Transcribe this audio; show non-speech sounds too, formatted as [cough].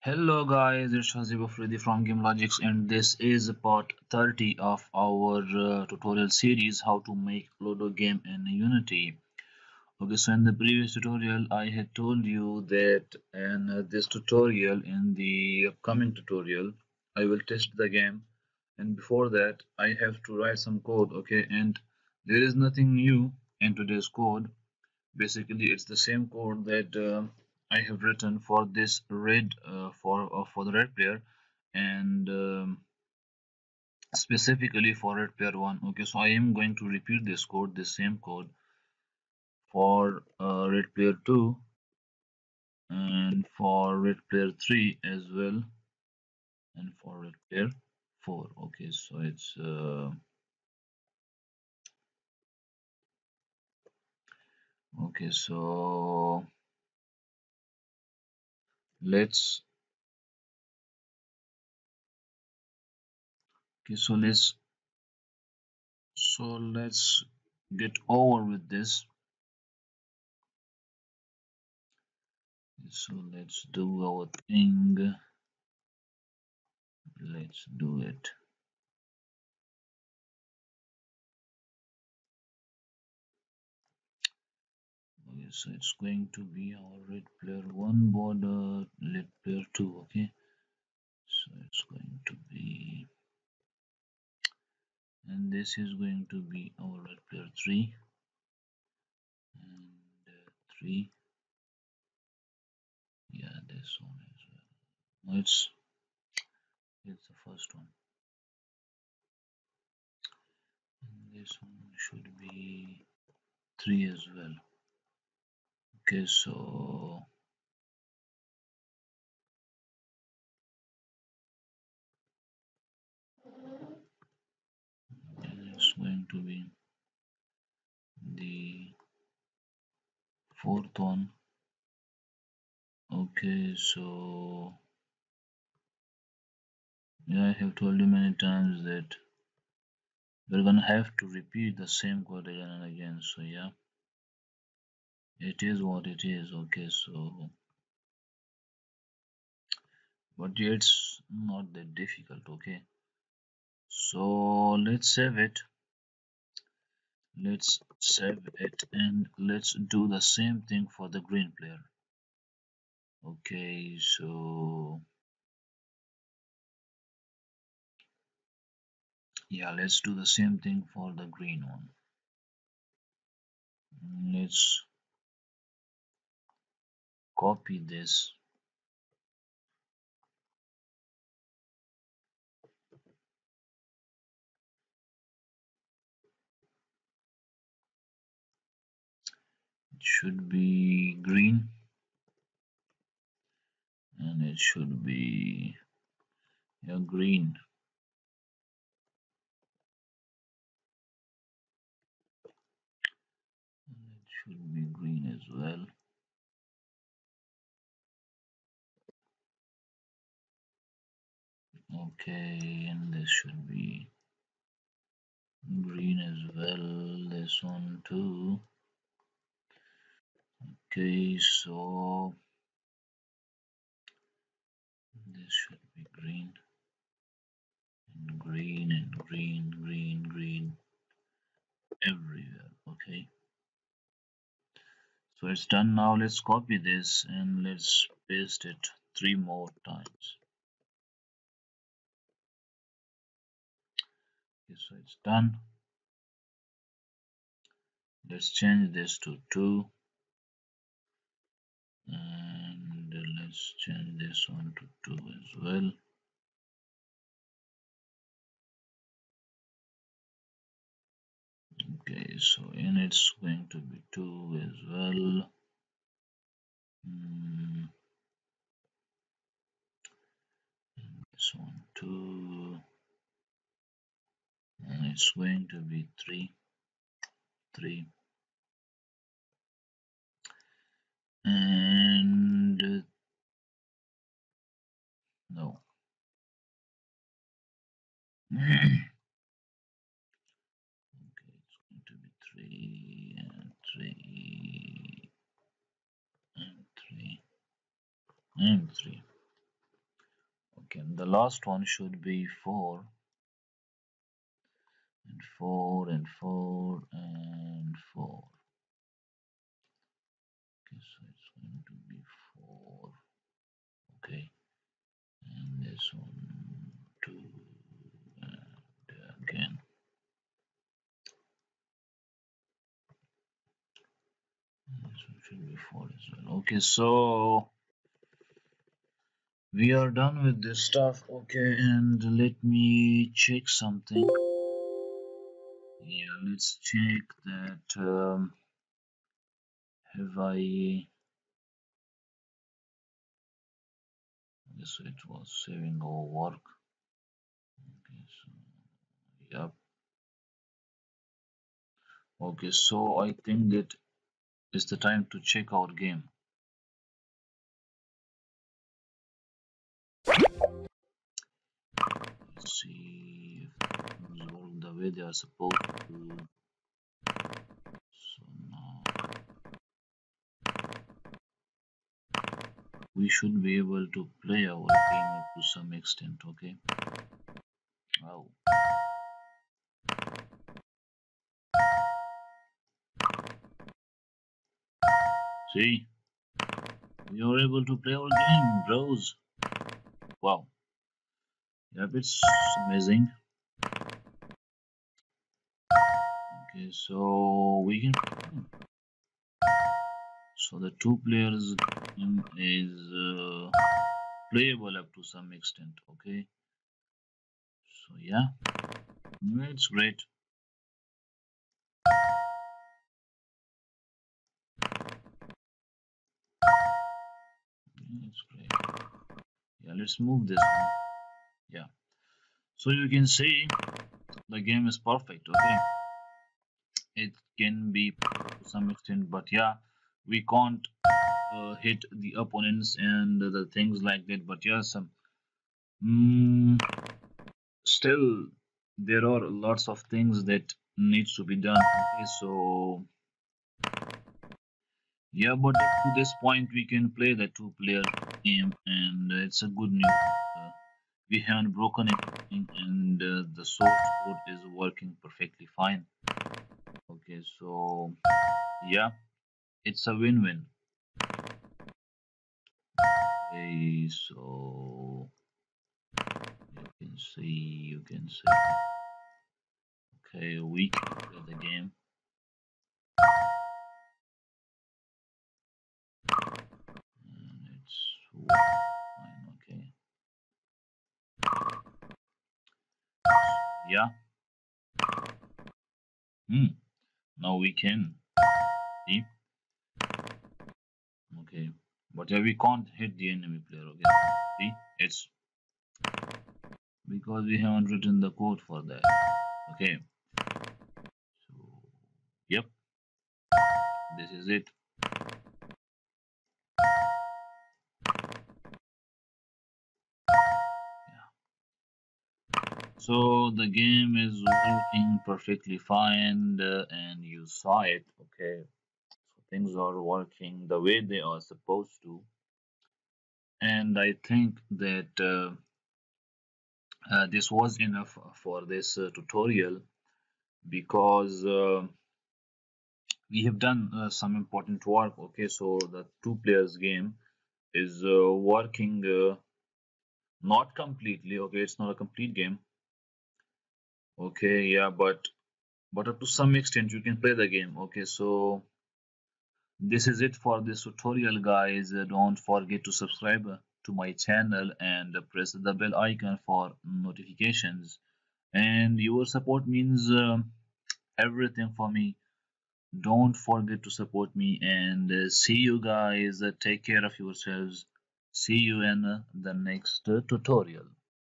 Hello guys, it's Hazib Afridi from Game Logics and this is part 30 of our uh, tutorial series how to make Ludo game in Unity. Okay, so in the previous tutorial I had told you that in uh, this tutorial, in the upcoming tutorial, I will test the game and before that I have to write some code, okay, and there is nothing new in today's code. Basically, it's the same code that uh, I have written for this red uh, for uh, for the red player and um, specifically for red player 1 okay so I am going to repeat this code the same code for uh, red player 2 and for red player 3 as well and for red player 4 okay so it's uh, okay so let's okay so let's so let's get over with this. So let's do our thing let's do it. Okay so it's going to be our red player 1 border red player 2 okay? So it's going to be and this is going to be our red player 3 and uh, 3 yeah this one as well the first one. And this one should be 3 as well. Okay so it's going to be the fourth one. Okay so I have told you many times that we're gonna have to repeat the same code again and again so yeah. It is what it is okay so. But it's not that difficult okay. So let's save it. Let's save it and let's do the same thing for the green player. Okay so yeah let's do the same thing for the green one. Let's copy this. It should be green. And it should be yeah, green and it should be green as well okay and this should be green as well this one too. Okay so this should be green. And green and green green green everywhere okay so it's done now. Let's copy this and let's paste it three more times. Okay so it's done. Let's change this to 2 and let's change this one to 2 as well okay so in it's going to be 2 as well. Mm. this one 2 and it's going to be 3 3 and no [clears throat] okay and 3 okay the last one should be 4 and 4 and 4 and 4 okay so it's going to be 4 okay and this one 2 and again. This one should be 4 as well. Okay so we are done with this stuff okay and let me check something. Yeah let's check that um, have I guess it was saving our work. Okay so yep. Okay so I think that is the time to check our game see if all the way they are supposed to so now we should be able to play our game to some extent okay? Wow see? We are able to play our game bros. Wow Yep, it's amazing. Okay, so we can. So the two players is uh, playable up to some extent. Okay. So yeah, it's great. it's great. Yeah, let's move this one yeah. So you can see the game is perfect okay? It can be to some extent but yeah we can't uh, hit the opponents and the things like that but yeah some mm, still there are lots of things that needs to be done okay? So yeah but to this point we can play the two player game and it's a good news we haven't broken anything and uh, the source code is working perfectly fine. Okay so yeah it's a win-win. Okay so you can see you can see. Okay we can play the game. And it's yeah. Hmm. Now we can see. Okay. But yeah we can't hit the enemy player okay? See? It's because we haven't written the code for that. Okay. So yep. This is it so the game is working perfectly fine uh, and you saw it okay? So things are working the way they are supposed to. And i think that uh, uh, this was enough for this uh, tutorial because uh, we have done uh, some important work okay? So the two players game is working not completely okay? It's not a complete game okay yeah but but up to some extent you can play the game okay? So this is it for this tutorial guys. Uh, don't forget to subscribe to my channel and press the bell icon for notifications. And your support means uh, everything for me. Don't forget to support me and uh, see you guys. Take care of yourselves. See you in the next tutorial